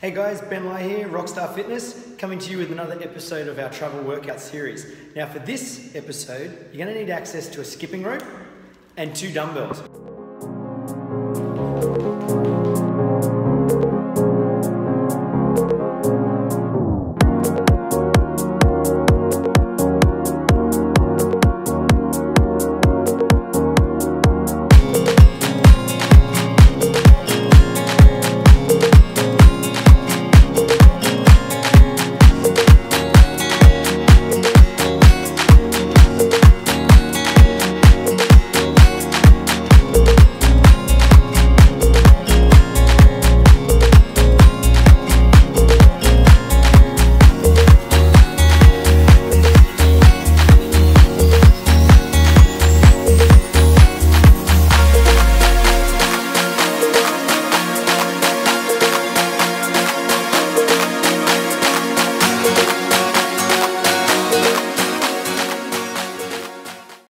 Hey guys, Ben Ly here, Rockstar Fitness, coming to you with another episode of our travel workout series. Now for this episode, you're gonna need access to a skipping rope and two dumbbells.